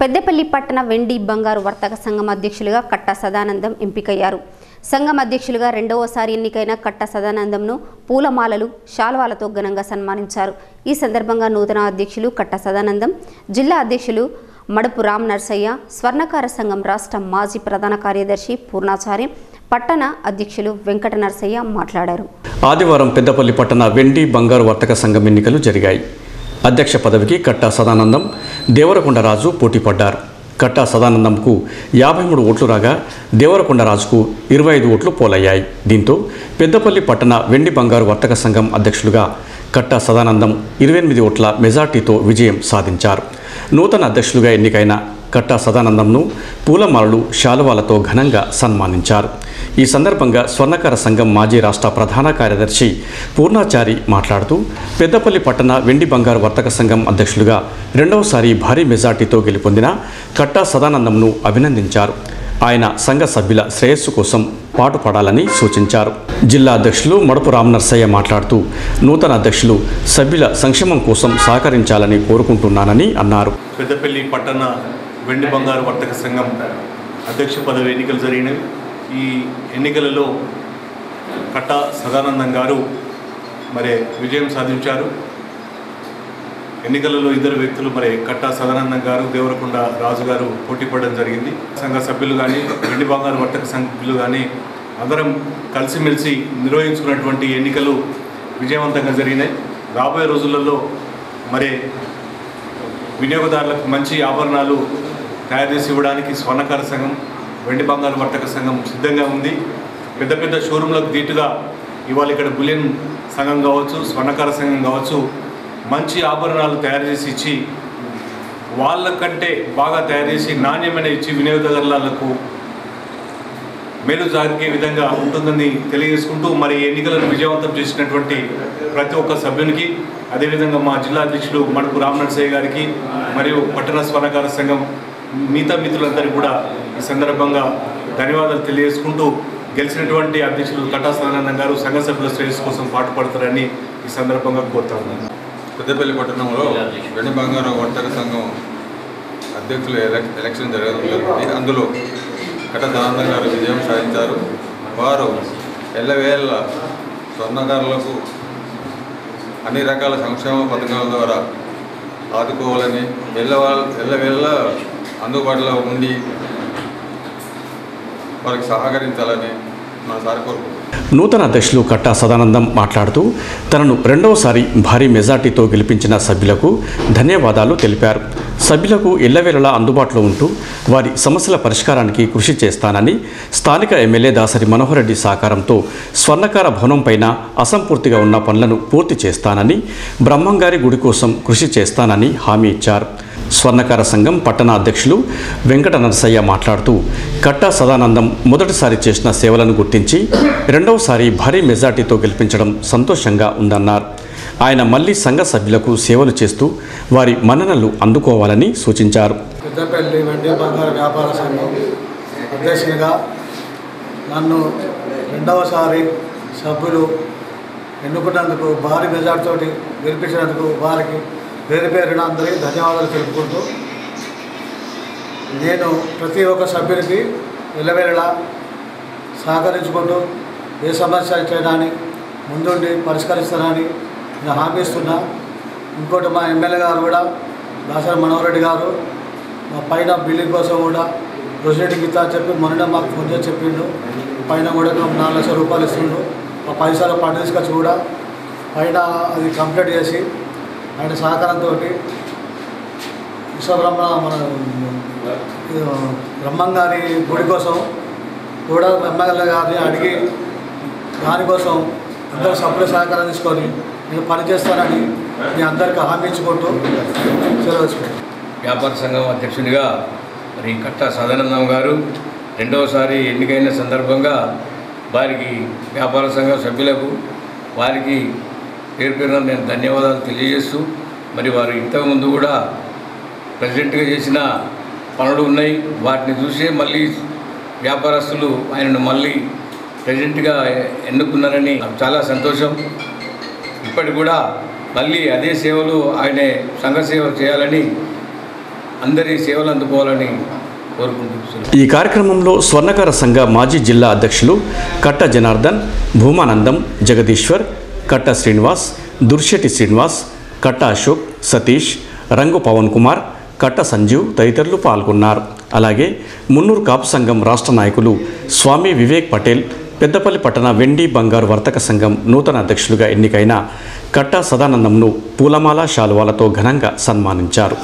పెద్దపల్లి పట్టణ వెండి బంగారు వర్తక సంఘం అధ్యక్షులుగా కట్టా సదానందం ఎంపికయ్యారు. సంఘం అధ్యక్షులుగా రెండవసారి ఎన్నికైన కట్ట సదానందంను పూలమాలలు శాల్వాలతో ఘనంగా సన్మానించారు. ఈ సందర్భంగా నూతన అధ్యక్షులు కట్ట సదానందం జిల్లా అధ్యక్షులు మడుపు రామ్ నర్సయ్య స్వర్ణకార సంఘం రాష్ట్ర మాజీ ప్రధాన కార్యదర్శి పూర్ణాచారి పట్టణ అధ్యక్షులు వెంకట నర్సయ్య మాట్లాడారు. ఆదివారం పెద్దపల్లి పట్టణ వెండి బంగారు వర్తక సంఘం ఎన్నికలు జరిగాయి. అధ్యక్ష పదవికి కట్టా సదానందం దేవరకొండరాజు పోటీ పడ్డారు కట్టా సదానందంకు యాభై మూడు ఓట్లు రాగా దేవరకొండరాజుకు ఇరవై ఐదు ఓట్లు పోలయ్యాయి. దీంతో పెద్దపల్లి పట్టణ వెండి బంగారు వర్తక సంఘం అధ్యక్షులుగా కట్టా సదానందం ఇరవై ఎనిమిది ఓట్ల మెజార్టీతో విజయం సాధించారు. నూతన అధ్యక్షులుగా ఎన్నికైన కట్టా సదానందంను పూలమాలలు శాలువాలతో ఘనంగా సన్మానించారు. ఈ సందర్భంగా స్వర్ణకార సంఘం మాజీ రాష్ట్ర ప్రధాన కార్యదర్శి పూర్ణాచారి మాట్లాడుతూ పెద్దపల్లి పట్టణ వెండి బంగారు వర్తక సంఘం అధ్యక్షులుగా రెండవసారి భారీ మెజార్టీతో గెలుపొందిన కట్టా సదానందంను అభినందించారు. ఆయన సంఘ సభ్యుల శ్రేయస్సు కోసం పాటుపడాలని సూచించారు. జిల్లా అధ్యక్షులు మడపు రామనర్సయ్య మాట్లాడుతూ నూతన అధ్యక్షులు సభ్యుల సంక్షేమం కోసం సహకరించాలని కోరుకుంటున్నానని అన్నారు. పెద్దపల్లి పట్టణ వెండి బంగారు వర్తక సంఘం అధ్యక్ష పదవి ఎన్నికలు జరిగినవి ఈ ఎన్నికలలో కట్ట సదానందం గారు మరి విజయం సాధించారు. ఎన్నికలలో ఇద్దరు వ్యక్తులు మరి కట్టా సదానందం గారు దేవరకొండ రాజు గారు పోటీ పడడం జరిగింది. సంఘ సభ్యులు కానీ వెండి బంగారు వర్తక సభ్యులు కానీ అందరం కలిసిమెలిసి నిర్వహించుకున్నటువంటి ఎన్నికలు విజయవంతంగా జరిగినాయి. రాబోయే రోజులలో మరి వినియోగదారులకు మంచి ఆభరణాలు తయారు చేసి ఇవ్వడానికి స్వర్ణకార సంఘం వెండి బంగారు వర్తక సంఘం సిద్ధంగా ఉంది. పెద్ద పెద్ద షోరూంలకు దీటుగా ఇవాళ ఇక్కడ బులియన్ సంఘం కావచ్చు స్వర్ణకార సంఘం కావచ్చు మంచి ఆభరణాలు తయారు చేసి ఇచ్చి వాళ్ళకంటే బాగా తయారు చేసి నాణ్యమైన ఇచ్చి వినియోగదారులకు మేలు జరిగే విధంగా ఉంటుందని తెలియజేసుకుంటూ మరి ఎన్నికలను విజయవంతం చేసినటువంటి ప్రతి ఒక్క సభ్యునికి అదేవిధంగా మా జిల్లా అధ్యక్షుడు మడుపు రామనరసయ్య గారికి మరియు పట్టణ స్వర్ణకార సంఘం మిగతా మిత్రులందరికీ కూడా ఈ సందర్భంగా ధన్యవాదాలు తెలియజేసుకుంటూ గెలిచినటువంటి అధ్యక్షులు కటా సదానందం గారు సంఘ సభ్యుల శ్రేయస్సు కోసం పాటుపడతారని ఈ సందర్భంగా కోరుతా ఉన్నాను. పెద్దపల్లి పట్టణంలో వెండి బంగారం వర్తక సంఘం అధ్యక్షులు ఎలక్ ఎలక్షన్ జరగడం జరిగింది అందులో కట గారు విజయం సాధించారు. వారు ఎల్లవేళ స్వర్ణకారులకు అన్ని రకాల సంక్షేమ పథకాల ద్వారా ఆదుకోవాలని ఎల్లవాళ్ళ ఎల్లవేళ్ళ అందుబాటులో ఉండి వారికి సహకరించాలని మన సార్ కోరుకుంటున్నాం నూతన అధ్యక్షులు కట్టా సదానందం మాట్లాడుతూ తనను రెండవసారి భారీ మెజార్టీతో గెలిపించిన సభ్యులకు ధన్యవాదాలు తెలిపారు. సభ్యులకు ఇళ్ళవేళలా అందుబాటులో ఉంటూ వారి సమస్యల పరిష్కారానికి కృషి చేస్తానని స్థానిక ఎమ్మెల్యే దాసరి మనోహర్ రెడ్డి సహకారంతో స్వర్ణకార భవనం పైన అసంపూర్తిగా ఉన్న పనులను పూర్తి చేస్తానని బ్రహ్మంగారి గుడి కోసం కృషి చేస్తానని హామీ ఇచ్చారు. స్వర్ణకార సంఘం పట్టణ అధ్యక్షులు వెంకట నరసయ్య మాట్లాడుతూ కట్టా సదానందం మొదటిసారి చేసిన సేవలను గుర్తించి రెండవసారి భారీ మెజార్టీతో గెలిపించడం సంతోషంగా ఉందన్నారు. ఆయన మళ్ళీ సంఘ సభ్యులకు సేవలు చేస్తూ వారి మన్ననలు అందుకోవాలని సూచించారు. పెద్దపల్లి వెండి బంగారు వ్యాపార సంఘం అధ్యక్షునిగా నన్ను రెండవసారి సభ్యులు ఎన్నుకున్నందుకు భారీ మెజార్టీతో గెలిపించినందుకు వారికి పేరు పేరున అందరికీ ధన్యవాదాలు తెలుపుకుంటూ నేను ప్రతి ఒక్క సభ్యునికి వెళ్ళవేళలా సహకరించుకుంటూ ఏ సమస్య చేయడాన్ని ముందుండి పరిష్కరిస్తానని నేను హామీ ఇస్తున్నా ఇంకోటి మా ఎమ్మెల్యే గారు కూడా దాసరి మనోహర్ రెడ్డి గారు మా పైన బిల్లింగ్ కోసం కూడా ప్రొసీడింగ్ ఇస్తా అని చెప్పి మొన్న మాకు ఫోన్ చేసి చెప్పిండు. పైన కూడా ఒక నాలుగు లక్షల రూపాయలు ఇస్తుండు. ఆ పైసలు పంట తీసుకొచ్చి కూడా పైన అది కంప్లీట్ చేసి ఆయన సహకారంతో విశ్వబ్రహ్మ మన ఇది బ్రహ్మంగారి గుడి కోసం కూడా బ్రహ్మగల్ల గారిని అడిగి దానికోసం అందరూ సభ్యుల సహకారం తీసుకొని నేను పనిచేస్తానని మీ అందరికీ హామీ ఇచ్చుకుంటూ సెలవు వ్యాపార సంఘం అధ్యక్షునిగా మరి కట్ట సదానందం గారు రెండవసారి ఎన్నికైన సందర్భంగా వారికి వ్యాపార సంఘం సభ్యులకు వారికి పేరు పేరున నేను ధన్యవాదాలు తెలియజేస్తూ మరి వారు ఇంతకుముందు కూడా ప్రెసిడెంట్గా చేసిన పనులు ఉన్నాయి. వాటిని చూసే మళ్ళీ వ్యాపారస్తులు ఆయనను మళ్ళీ ప్రెసిడెంట్గా ఎన్నుకున్నారని నాకు చాలా సంతోషం. ఇప్పటికి కూడా మళ్ళీ అదే సేవలు ఆయన సంఘ చేయాలని అందరి సేవలు అందుకోవాలని ఈ కార్యక్రమంలో స్వర్ణకార సంఘ మాజీ జిల్లా అధ్యక్షులు కట్ట జనార్దన్ భూమానందం జగదీశ్వర్ కట్ట శ్రీనివాస్ దుర్శెట్టి శ్రీనివాస్ కట్ట అశోక్ సతీష్ రంగు పవన్ కుమార్ కట్ట సంజీవ్ తదితరులు పాల్గొన్నారు. అలాగే మున్నూరు కాపు సంఘం రాష్ట్ర నాయకులు స్వామి వివేక్ పటేల్ పెద్దపల్లి పట్టణ వెండి బంగారు వర్తక సంఘం నూతన అధ్యక్షులుగా ఎన్నికైన కట్టా సదానందంను పూలమాల శాలువాలతో ఘనంగా సన్మానించారు.